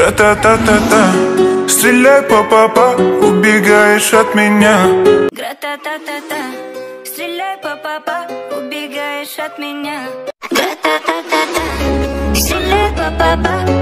Гра-та-та-та-та. Стреляй по папа, убегаешь от меня. Гра-та-та-та-та. Стреляй по папа, убегаешь от меня. Гра-та-та-та-та. Стреляй по папа